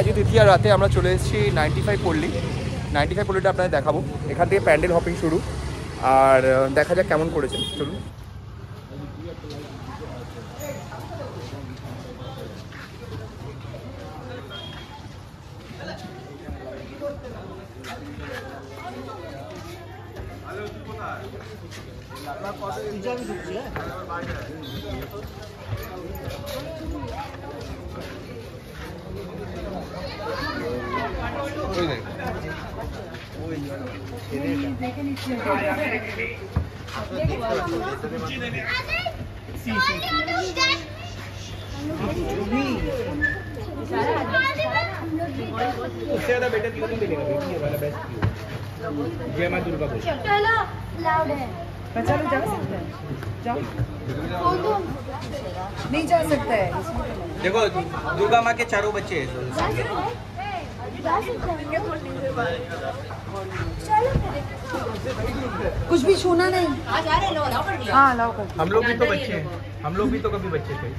আজকে দ্বিতীয় রাতে আমরা চলে এসেছি নাইনটি ফাইভ পল্লী। নাইনটি ফাইভ পল্লীটা আপনাদের দেখাবো। এখান থেকে প্যান্ডেল হপিং শুরু। আর দেখা যাক কেমন করেছেন। চলুন। उससे ज़्यादा बेटर क्यों नहीं मिलेगा ये वाला बेस्ट क्यों जय माँ दुर्गा बोल चलो लाउड है बच्चा लोग जा सकते हैं। जाओ नहीं जा सकता है। देखो दुर्गा माँ के चारों बच्चे हैं। कुछ भी छूना नहीं हाँ अलाउ कर हम लोग भी तो बच्चे हैं हम लोग भी तो कभी बच्चे थे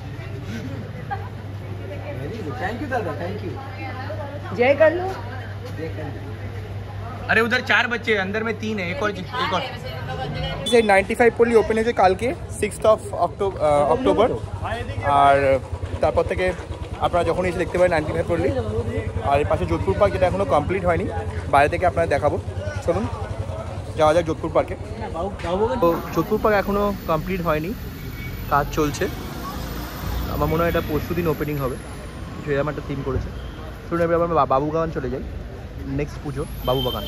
थैंक यू दादा थैंक यू जय कर लो अरे उधर चार बच्चे हैं अंदर में तीन है एक और एक और যে নাইনটি ফাইভ পল্লী ওপেন হয়েছে কালকে সিক্সথ অফ অক্টোবর আর তারপর থেকে আপনারা যখন এসে দেখতে পারেন নাইনটি পল্লী আর এর পাশে যোধপুর পার্ক যেটা এখনও কমপ্লিট হয়নি, বাইরে থেকে আপনারা দেখাবো। চলুন, যাওয়া যাক যোধপুর পার্কে। তো যোধপুর পার্ক এখনও কমপ্লিট হয়নি, কাজ চলছে। আমার মনে হয় এটা পরশু দিন ওপেনিং হবে। কিছু এরকম একটা থিম করেছে। আমরা বা- বাবু বাগান চলে যাই। নেক্সট পুজো বাবু বাগান